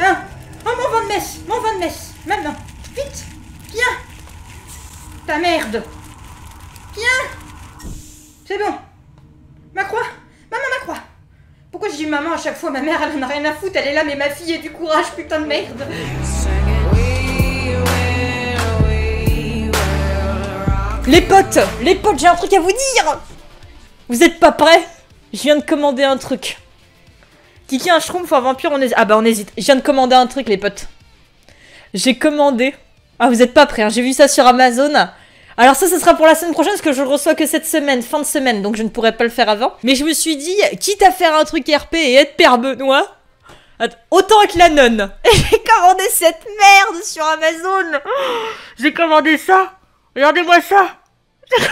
hein. Oh, mon vent de messe Mon vent de messe. Maintenant Vite Viens. Ta merde. Viens. C'est bon. Ma croix. Maman, ma croix. Pourquoi je dis maman à chaque fois Ma mère, elle en a rien à foutre, elle est là, mais ma fille est du courage, putain de merde. Les potes Les potes, j'ai un truc à vous dire. Vous êtes pas prêts? Je viens de commander un truc. Kiki, un schtroumpf ou un vampire, on hésite. Ah bah on hésite. Je viens de commander un truc, les potes. J'ai commandé... Ah, vous êtes pas prêts, hein. j'ai vu ça sur Amazon. Alors ça, ce sera pour la semaine prochaine, parce que je le reçois que cette semaine, fin de semaine, donc je ne pourrai pas le faire avant. Mais je me suis dit, quitte à faire un truc RP et être Père Benoît, autant être la nonne. Et j'ai commandé cette merde sur Amazon. J'ai commandé ça. Regardez-moi ça.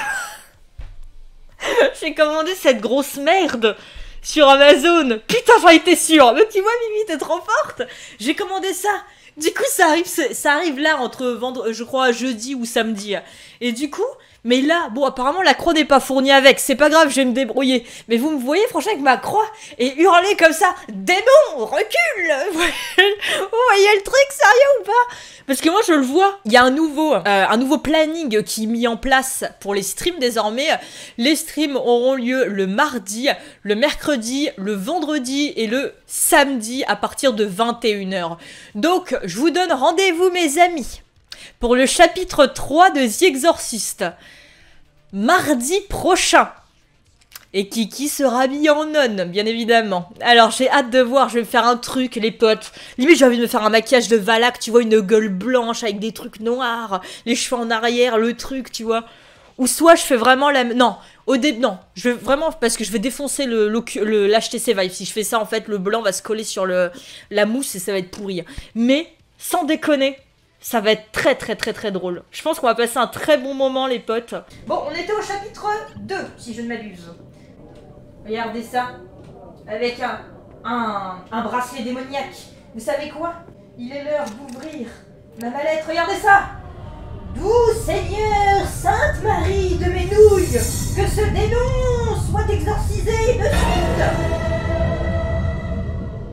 j'ai commandé cette grosse merde sur Amazon. Putain, j'en étais sûre. Mais tu vois, Mimi, t'es trop forte. J'ai commandé ça. Du coup, ça arrive, ça arrive là entre vendre, je crois, jeudi ou samedi. Et du coup, mais là, bon, apparemment, la croix n'est pas fournie avec. C'est pas grave, je vais me débrouiller. Mais vous me voyez, franchement, avec ma croix et hurler comme ça Démon, recule Vous voyez le truc, sérieux ou pas? Parce que moi, je le vois. Il y a un nouveau, euh, un nouveau planning qui est mis en place pour les streams désormais. Les streams auront lieu le mardi, le mercredi, le vendredi et le samedi à partir de 21h. Donc, je vous donne rendez-vous, mes amis pour le chapitre 3 de The Exorcist. Mardi prochain. Et Kiki sera mis en nonne, bien évidemment. Alors j'ai hâte de voir, je vais me faire un truc, les potes. Limite j'ai envie de me faire un maquillage de Valak, tu vois, une gueule blanche avec des trucs noirs, les cheveux en arrière, le truc, tu vois. Ou soit je fais vraiment la... Non, au début, non. Je vais vraiment... Parce que je vais défoncer le, l'HTC Vive. Si je fais ça, en fait, le blanc va se coller sur le, la mousse et ça va être pourri. Mais, sans déconner, ça va être très très très très drôle. Je pense qu'on va passer un très bon moment les potes. Bon, on était au chapitre 2, si je ne m'abuse. Regardez ça. Avec un, bracelet démoniaque. Vous savez quoi? Il est l'heure d'ouvrir ma mallette. Regardez ça Doux Seigneur, Sainte Marie de mes nouilles, que ce démon soit exorcisé de suite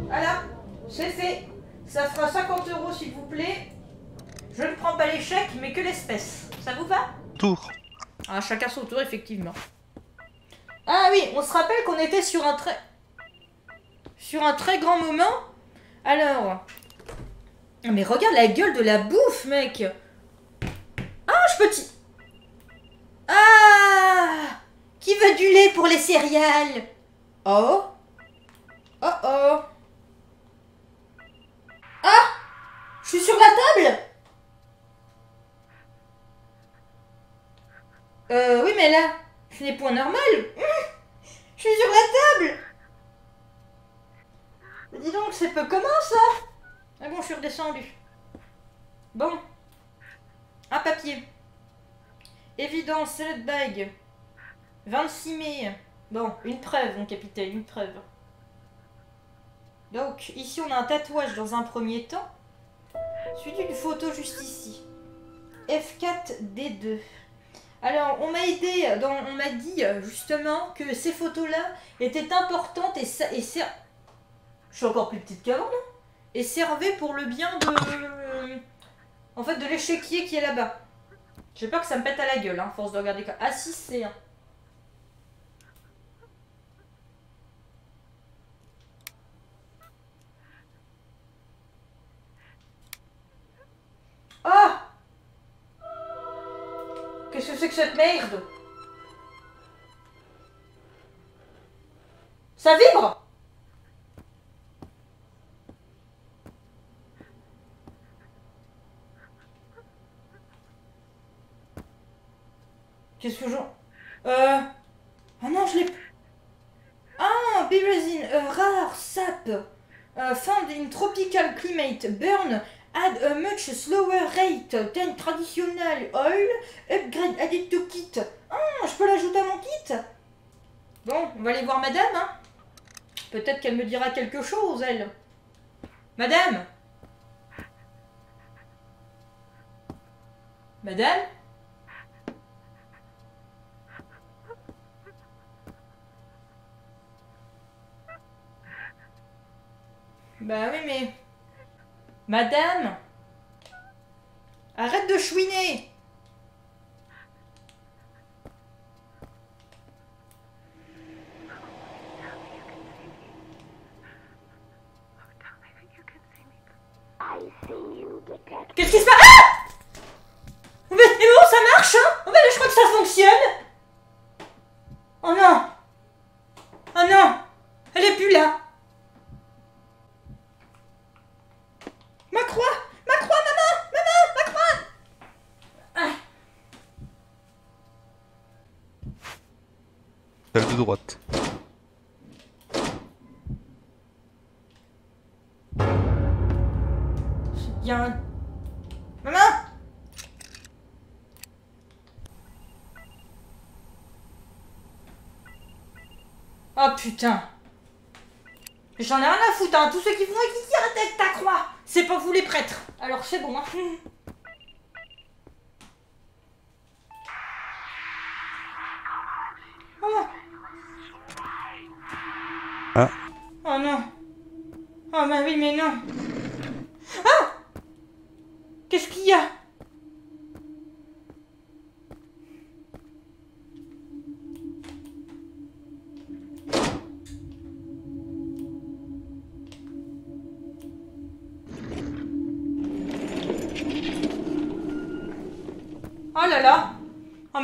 Voilà, c'est fait. Ça fera 50 euros s'il vous plaît. Je ne prends pas l'échec, mais que l'espèce. Ça vous va? Tour. Ah, chacun son tour, effectivement. Ah oui, on se rappelle qu'on était sur un très... Sur un très grand moment. Alors... Mais regarde la gueule de la bouffe, mec Ah, je peux... Ah Qui veut du lait pour les céréales? Oh Oh oh Ah Je suis sur la table? Euh, oui, mais là, ce n'est point normal. Je suis sur la table. Dis donc, c'est peu commun ça. Ah bon, je suis redescendu. Bon. Un papier. Évidence, cette bague. 26 mai. Bon, une preuve, mon capitaine, une preuve. Donc, ici, on a un tatouage dans un premier temps. Suivi d'une photo juste ici. F4D2. Alors, on m'a aidé, on m'a dit justement que ces photos-là étaient importantes et ça, et c'est, je suis encore plus petite qu'avant, non Et servaient pour le bien de, en fait, de l'échiquier qui est là-bas. J'ai peur que ça me pète à la gueule, hein, force de regarder. Ah si, c'est. Ah Qu'est-ce que c'est que cette merde? Ça vibre! Qu'est-ce que j'en... Euh... Ah non, je l'ai... Ah, Berezin, euh, rare sap. Uh, found in tropical climate, burn Add a much slower rate than traditional oil. Upgrade added to kit. Ah, je peux l'ajouter à mon kit? Bon, on va aller voir madame, hein. Peut-être qu'elle me dira quelque chose, elle. Madame Madame Bah oui, mais... Madame Arrête de chouiner Qu'est-ce qui se passe Ah mais, mais bon, ça marche, hein Oh, mais je crois que ça fonctionne Oh non Oh non Elle est plus là Ma croix Ma croix, maman Maman Ma croix ah. Celle de droite. Il y a un... Maman Oh putain J'en ai rien à foutre, hein. Tous ceux qui font qui tirent avec ta croix C'est pas vous les prêtres Alors c'est bon, hein. Oh. Ah. Oh non Oh bah oui, mais non Ah Qu'est-ce qu'il y a?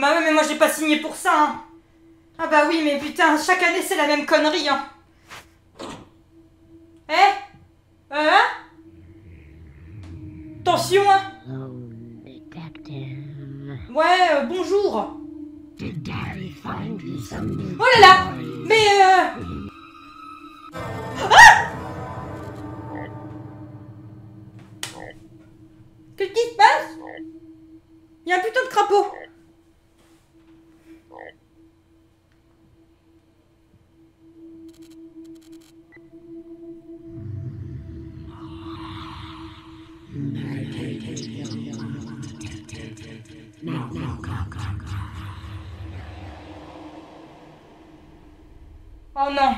Bah ouais, mais moi j'ai pas signé pour ça, hein. Ah bah oui, mais putain, chaque année c'est la même connerie, hein. Eh? Euh hein? Attention, hein. Ouais, euh, bonjour. Oh là là Mais euh... Ah! Qu'est-ce qui se passe? Il y a un putain de crapaud Oh non.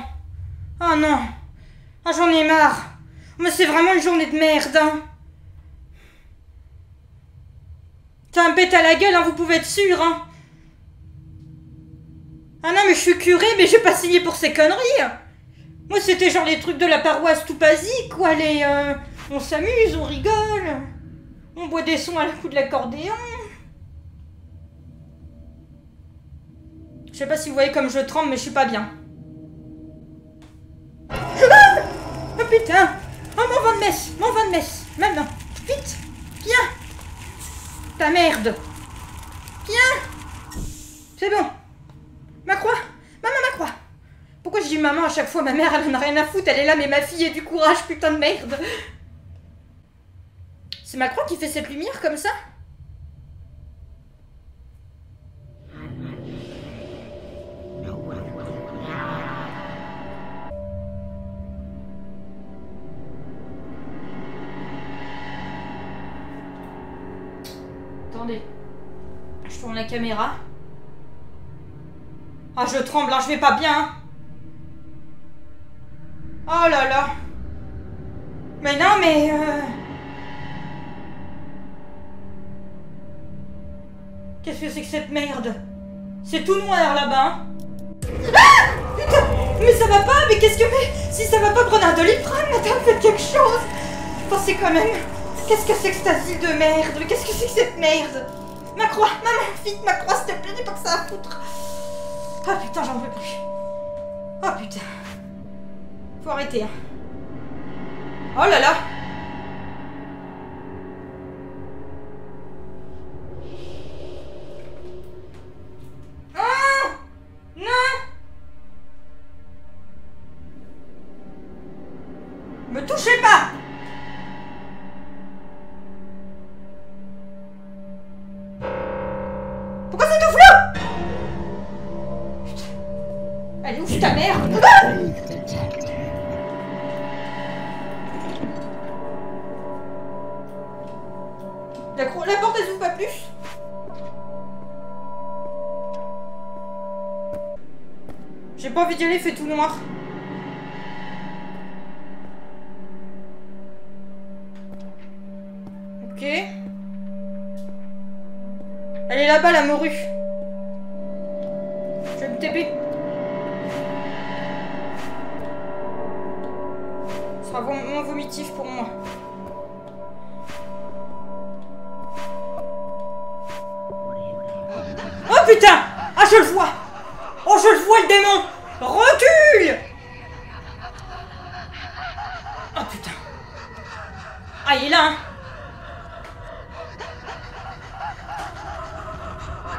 Oh non. Ah j'en ai marre. Mais c'est vraiment une journée de merde, hein. T'as un bête à la gueule, hein, vous pouvez être sûr, hein. Ah non, mais je suis curé, mais j'ai pas signé pour ces conneries Moi, c'était genre les trucs de la paroisse tout basique, quoi, les... euh, on s'amuse, on rigole On boit des sons à la coup de l'accordéon. Je sais pas si vous voyez comme je tremble, mais je suis pas bien. Putain. Oh mon vent de messe Mon vent de messe. Maintenant Vite Viens. Ta merde. Viens. C'est bon. Ma croix Maman, ma croix Pourquoi je dis maman à chaque fois Ma mère, elle en a rien à foutre, elle est là, mais ma fille est du courage, putain de merde. C'est ma croix qui fait cette lumière comme ça? Attendez. Je tourne la caméra. Ah, je tremble, hein, je vais pas bien. hein. Oh là là. Mais non, mais... euh, Qu'est-ce que c'est que cette merde? C'est tout noir là-bas. hein. Ah Putain Mais ça va pas Mais qu'est-ce que... Mais si ça va pas, prenez un doliprane, madame, faites quelque chose Pensez quand même... Qu'est-ce que c'est que cet asile de merde? Qu'est-ce que c'est que cette merde? Ma croix Maman, vite, ma croix, s'il te plaît, pas que ça à foutre. Ah putain, j'en peux plus. Oh putain. Faut arrêter, hein. Oh là là. Ah Non. Me touchez pas Detective. la, porte elle s'ouvre pas plus J'ai pas envie d'y aller, fait tout noir. Ok. Elle est là-bas, la morue. Je vais me TP. Vo- moins vomitif pour moi. Oh putain! Ah, je le vois! Oh, je le vois, le démon! Recule! Oh putain. Ah, il est là, hein.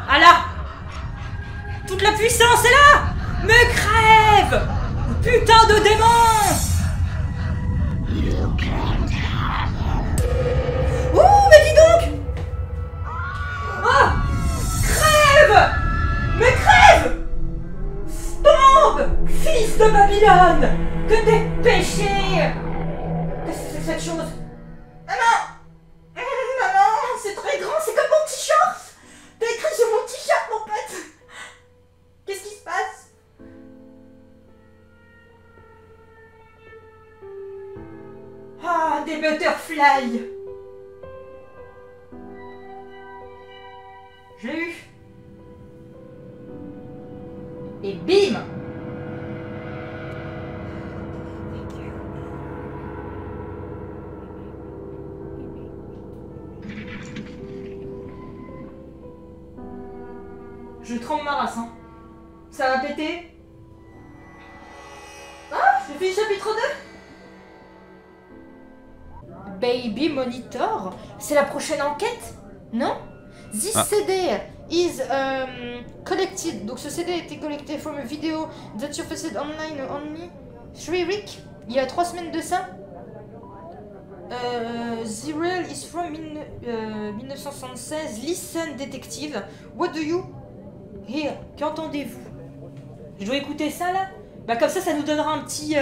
Ah là! Toute la puissance est là! Me crève! Putain de démon Que tes péchés. Qu'est-ce que c'est cette chose. Maman. Maman C'est très grand, c'est comme mon t-shirt. T'as écrit sur mon t-shirt, mon pote. Qu'est-ce qui se passe? Ah, des butterflies. Je l'ai eu. Et bim Trempe ma race, hein. Ça va péter Ah, j'ai fait le chapitre 2 Baby Monitor C'est la prochaine enquête Non? This Ah. CD is um, collected. Donc ce CD a été collecté from a video that you posted online only three weeks? Il y a trois semaines de ça? Euh, the real is from min- euh, 1976. Listen, détective. What do you hear Qu'entendez-vous Je dois écouter ça là? Bah comme ça, ça nous donnera un petit, euh,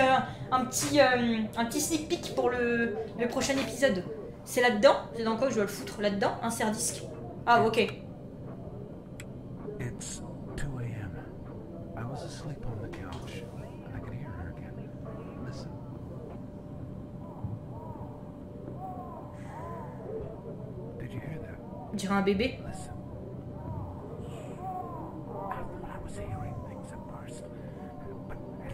un petit, euh, un petit sneak peek pour le, le prochain épisode. C'est là-dedans C'est dans quoi que je dois le foutre? Là-dedans Insert disque. Ah ok. It's 2 a.m. I was asleep on the couch, and I could hear her again. Listen. Did you hear that? On dirait un bébé. Listen. I thought I was hearing things at first, but it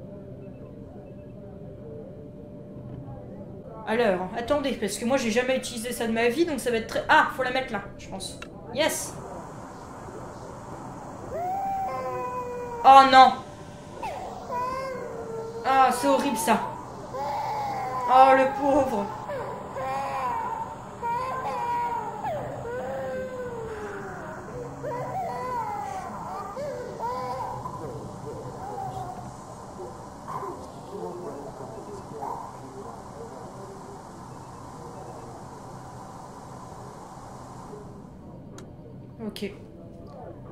Alors, attendez, parce que moi j'ai jamais utilisé ça de ma vie, donc ça va être très... Ah, faut la mettre là, je pense. Yes Oh non Ah, c'est horrible ça. Oh, le pauvre Ok.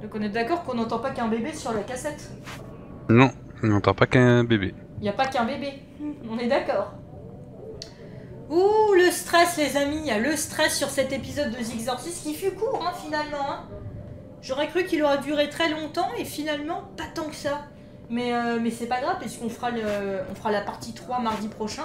Donc on est d'accord qu'on n'entend pas qu'un bébé sur la cassette. Non, on n'entend pas qu'un bébé. Il n'y a pas qu'un bébé. On est d'accord. Ouh, le stress, les amis. Le stress sur cet épisode de The Exorcist qui fut court, hein, finalement. hein. J'aurais cru qu'il aurait duré très longtemps et finalement, pas tant que ça. Mais, euh, mais c'est pas grave, puisqu'on fera, le, on fera la partie 3 mardi prochain.